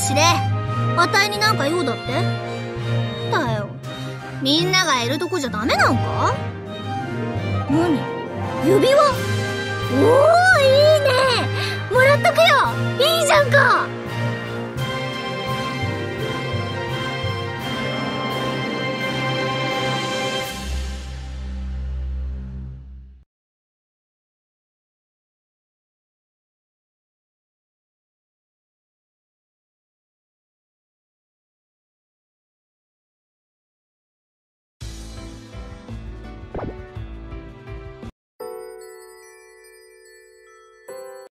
しれ、あたいになんか用だって？だよ。みんながいるとこじゃダメなんか？何？指輪？おお